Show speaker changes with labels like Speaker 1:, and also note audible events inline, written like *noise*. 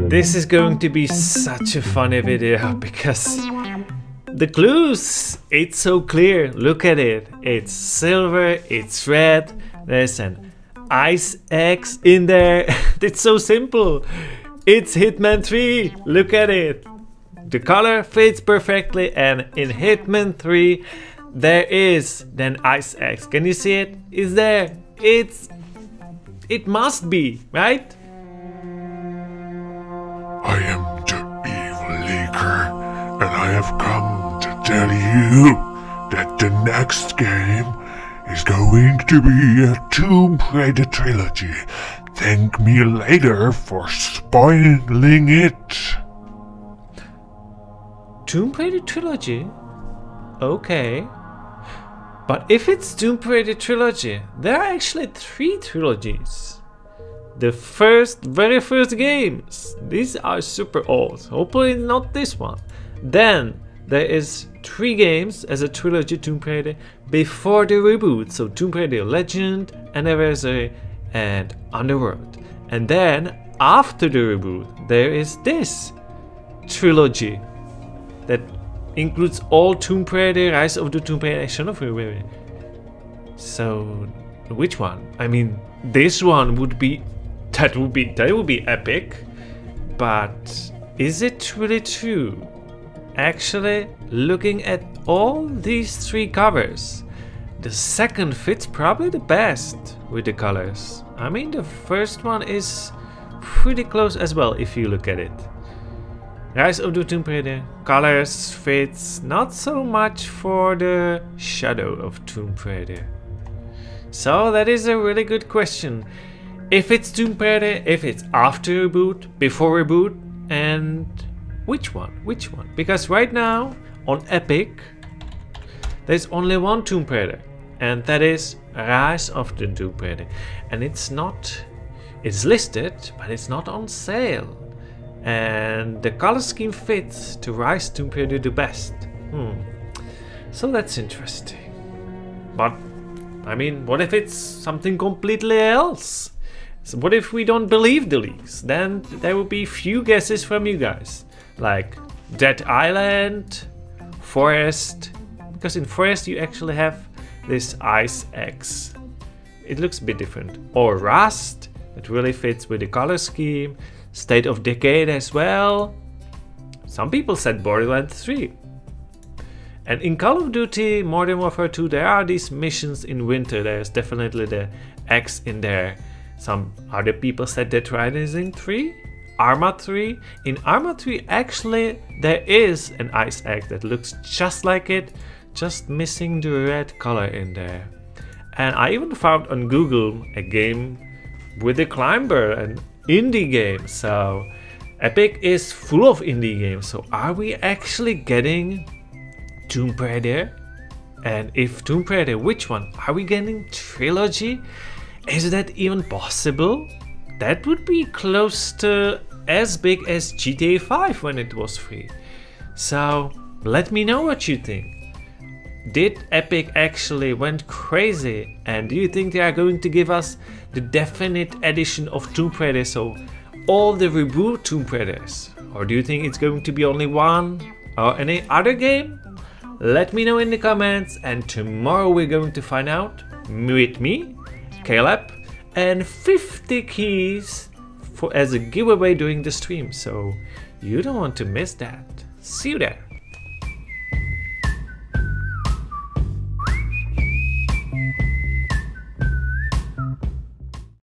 Speaker 1: This is going to be such a funny video *laughs* because the clues, it's so clear. Look at it. It's silver, it's red. There's an ice axe in there. *laughs* it's so simple. It's Hitman 3. Look at it. The color fits perfectly and in Hitman 3 there is then Ice axe. Can you see it? Is there? It's it must be, right?
Speaker 2: I am the evil leaker, and I have come to tell you that the next game is going to be a Tomb Raider trilogy. Thank me later for spoiling it.
Speaker 1: Tomb Raider trilogy? Okay. But if it's Tomb Raider trilogy, there are actually three trilogies. The first, very first games. These are super old. Hopefully not this one. Then there is three games as a trilogy Tomb Raider before the reboot. So Tomb Raider Legend, Anniversary, and Underworld. And then after the reboot, there is this trilogy that includes all Tomb Raider, Rise of the Tomb Raider, Shadow of the So, which one? I mean, this one would be that would be that would be epic, but is it really true? Actually, looking at all these three covers, the second fits probably the best with the colors. I mean, the first one is pretty close as well if you look at it. Rise of the Tomb Raider colors fits not so much for the shadow of Tomb Raider. So that is a really good question. If it's Tomb Raider, if it's after reboot, before reboot, and which one? Which one? Because right now on Epic there's only one Tomb Raider and that is Rise of the Tomb Raider and it's not it's listed but it's not on sale and the color scheme fits to Rise Tomb Raider the best. Hmm. So that's interesting. But, I mean, what if it's something completely else? So what if we don't believe the leaks? Then there will be few guesses from you guys. Like Dead Island, Forest, because in Forest you actually have this Ice axe. It looks a bit different. Or Rust, it really fits with the color scheme. State of Decay as well. Some people said Borderlands 3. And in Call of Duty Modern Warfare 2 there are these missions in winter, there's definitely the X in there. Some other people said Dead in 3, Arma 3. In Arma 3 actually there is an Ice axe that looks just like it, just missing the red color in there. And I even found on Google a game with a climber an indie game. So Epic is full of indie games. So are we actually getting Tomb Raider? And if Tomb Raider, which one? Are we getting trilogy? Is that even possible? That would be close to as big as GTA 5 when it was free. So let me know what you think. Did Epic actually went crazy and do you think they are going to give us the definite edition of Tomb Raider, so all the reboot Tomb Raiders? Or do you think it's going to be only one or any other game? Let me know in the comments and tomorrow we're going to find out with me, Caleb, and 50 keys for as a giveaway during the stream, so you don't want to miss that. See you there.